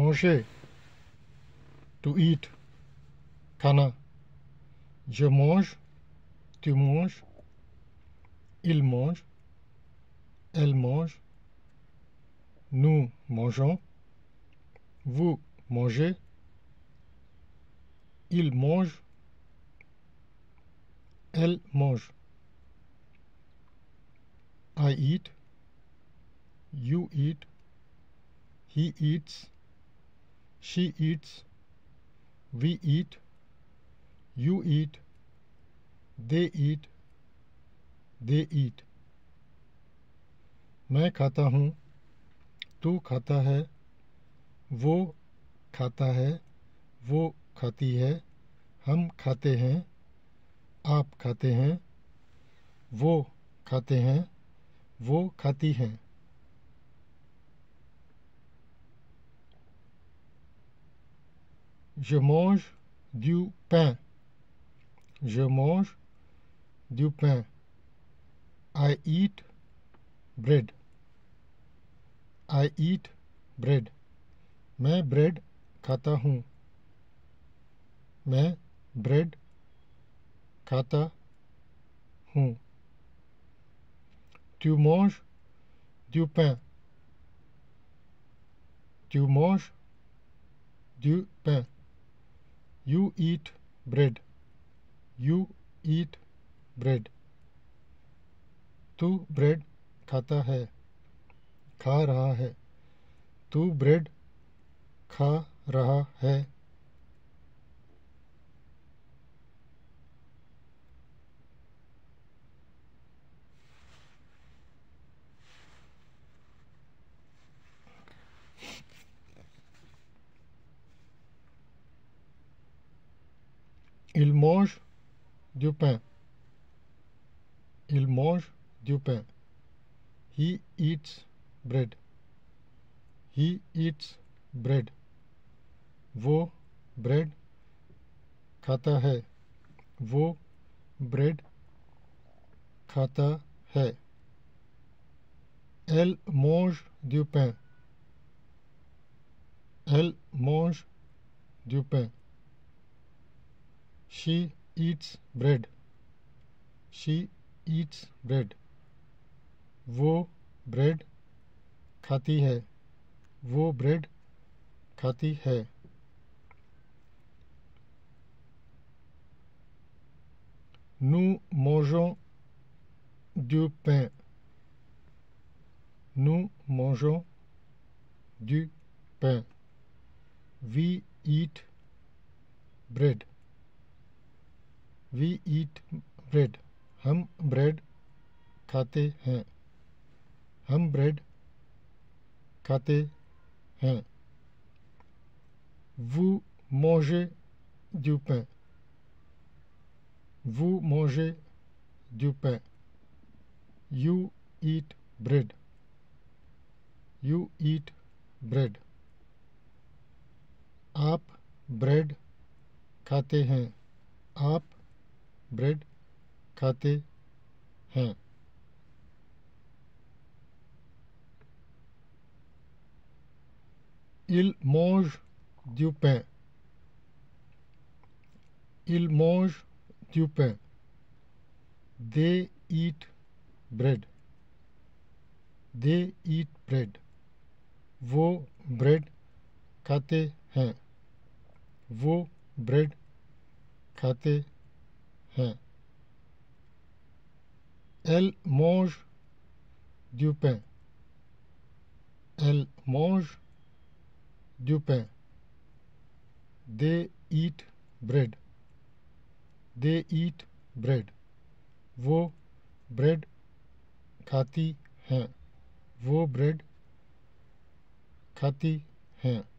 manger to eat खाना je mange tu manges il mange elle mange nous mangeons vous mangez il mange elle mange. I eat you eat he eats she eats, we eat, you eat, they eat they eat. मैं खाता हूँ, तू खाता है, वो खाता है, वो खाती है, हम खाते हैं, आप खाते हैं, वो खाते हैं, वो खाती हैं। Je mange du pain. Je mange du pain. I eat bread. I eat bread. मैं ब्रेड खाता हूँ मैं ब्रेड खाता हूँ Tu manges du pain. Tu manges du pain. You eat bread you eat bread तू ब्रेड खाता है, खा रहा है। तू ब्रेड खा रहा है। Il mange du pain. Il mange du pain. He eats bread. He eats bread. वो ब्रेड खाता है वो ब्रेड खाता है Elle mange du pain. Elle mange She eats bread. She eats bread. वो ब्रेड खाती है वो ब्रेड खाती है Nous mangeons du pain. Nous mangeons du pain. We eat bread. We eat bread हम ब्रेड खाते हैं। हम ब्रेड खाते हैं। वो मोजे दुपै वो मोजे दुपै you eat bread you eat bread आप ब्रेड खाते हैं। आप ब्रेड खाते हैं Il mange du pain. Il mange du pain. They eat bread. They eat bread. वो ब्रेड खाते हैं वो ब्रेड खाते है। एल मोज द्यूपें एल मोज द्यूपें they eat bread. They eat bread. वो ब्रेड खाती हैं। वो ब्रेड खाती हैं।